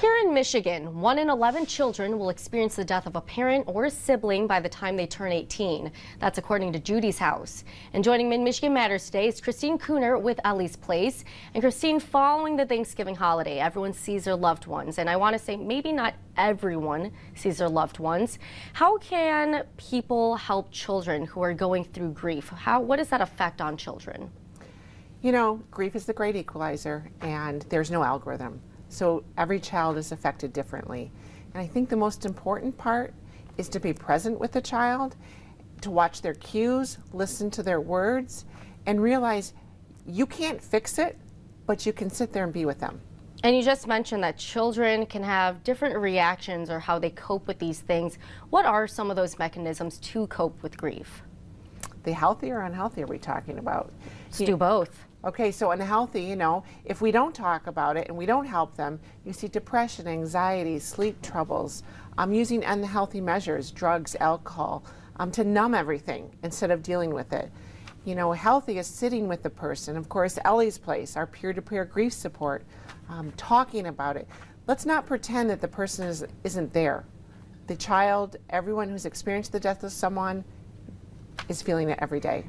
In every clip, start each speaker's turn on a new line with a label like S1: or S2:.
S1: Here in Michigan, 1 in 11 children will experience the death of a parent or a sibling by the time they turn 18. That's according to Judi's House. And joining Mid Michigan Matters today is Kristine Kuhnert with Ele's Place. And Kristine, following the Thanksgiving holiday, everyone sees their loved ones. And I want to say maybe not everyone sees their loved ones. How can people help children who are going through grief? How, what does that affect on children?
S2: You know, grief is the great equalizer, and there's no algorithm. So every child is affected differently. And I think the most important part is to be present with the child, to watch their cues, listen to their words, and realize you can't fix it, but you can sit there and be with them.
S1: And you just mentioned that children can have different reactions or how they cope with these things. What are some of those mechanisms to cope with grief?
S2: The healthy or unhealthy are we talking about?
S1: Let's do both.
S2: Okay, so unhealthy, you know, if we don't talk about it and we don't help them, you see depression, anxiety, sleep troubles. I'm um, using unhealthy measures, drugs, alcohol, um, to numb everything instead of dealing with it. You know, healthy is sitting with the person. Of course, Ele's Place, our peer-to-peer -peer grief support, um, talking about it. Let's not pretend that the person is, isn't there. The child, everyone who's experienced the death of someone, is feeling it every day.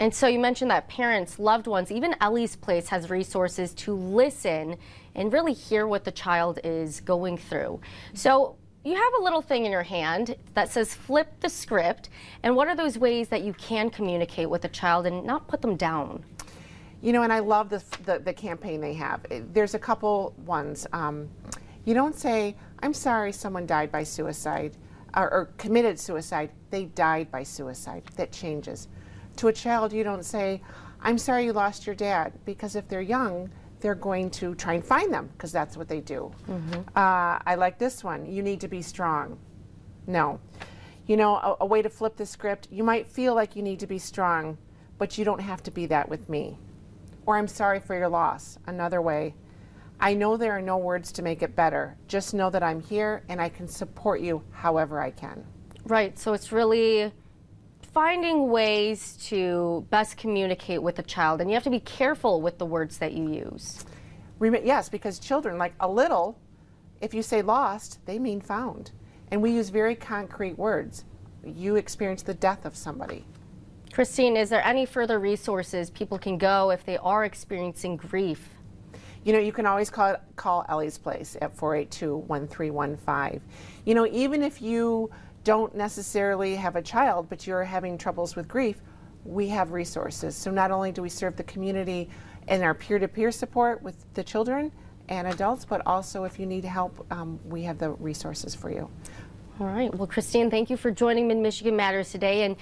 S1: And so you mentioned that parents, loved ones, even Ele's Place has resources to listen and really hear what the child is going through. So you have a little thing in your hand that says flip the script. And what are those ways that you can communicate with a child and not put them down?
S2: You know, and I love the, the, the campaign they have. There's a couple ones. Um, you don't say, I'm sorry someone died by suicide or, or committed suicide. They died by suicide. That changes. To a child, you don't say, I'm sorry you lost your dad, because if they're young, they're going to try and find them, because that's what they do. Mm -hmm. uh, I like this one. You need to be strong. No. You know, a, a way to flip the script, you might feel like you need to be strong, but you don't have to be that with me. Or I'm sorry for your loss. Another way. I know there are no words to make it better. Just know that I'm here and I can support you however I can.
S1: Right. So it's really finding ways to best communicate with a child, and you have to be careful with the words that you use.
S2: Yes, because children, like a little, if you say lost, they mean found. And we use very concrete words. You experience the death of somebody.
S1: Kristine, is there any further resources people can go if they are experiencing grief?
S2: You know, you can always call, call Ele's Place at 482-1315. You know, even if you don't necessarily have a child, but you're having troubles with grief, we have resources. So not only do we serve the community in our peer-to-peer -peer support with the children and adults, but also if you need help, um, we have the resources for you.
S1: All right. Well, Kristine, thank you for joining Mid-Michigan Matters today. And